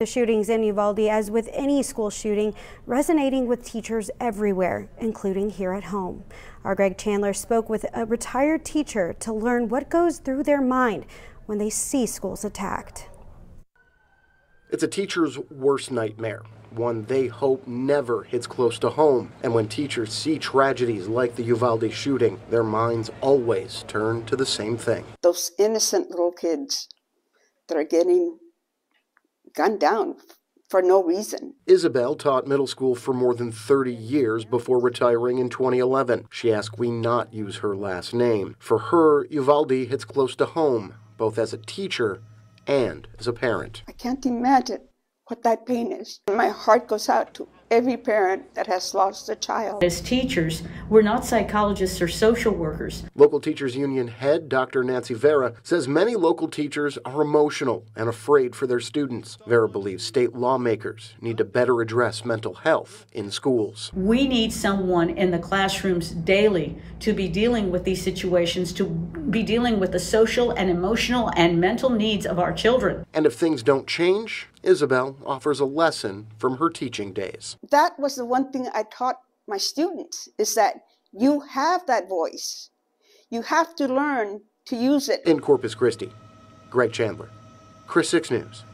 The shootings in Uvalde, as with any school shooting, resonating with teachers everywhere, including here at home. Our Greg Chandler spoke with a retired teacher to learn what goes through their mind when they see schools attacked. It's a teacher's worst nightmare, one they hope never hits close to home. And when teachers see tragedies like the Uvalde shooting, their minds always turn to the same thing. Those innocent little kids that are getting gunned down for no reason. Isabel taught middle school for more than 30 years before retiring in 2011. She asked we not use her last name. For her, Uvalde hits close to home, both as a teacher and as a parent. I can't imagine what that pain is. My heart goes out to every parent that has lost a child. As teachers, we're not psychologists or social workers. Local Teachers Union head Dr. Nancy Vera says many local teachers are emotional and afraid for their students. Vera believes state lawmakers need to better address mental health in schools. We need someone in the classrooms daily to be dealing with these situations, to be dealing with the social and emotional and mental needs of our children. And if things don't change, Isabel offers a lesson from her teaching days. That was the one thing I taught my students is that you have that voice. You have to learn to use it. In Corpus Christi, Greg Chandler, KRIS 6 News.